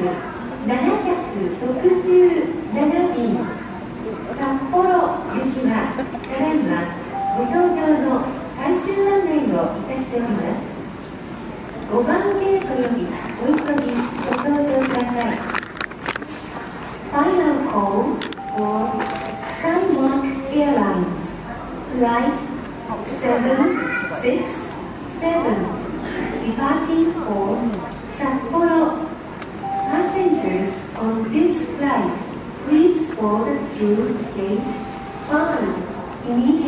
767便札幌行きはただいまご搭乗の最終案内をいたしております5番ゲートよりお急ぎご搭乗ください Final call for Skywalk Airlines Flight 767 departing for Passengers on this flight please board to gate 5 immediately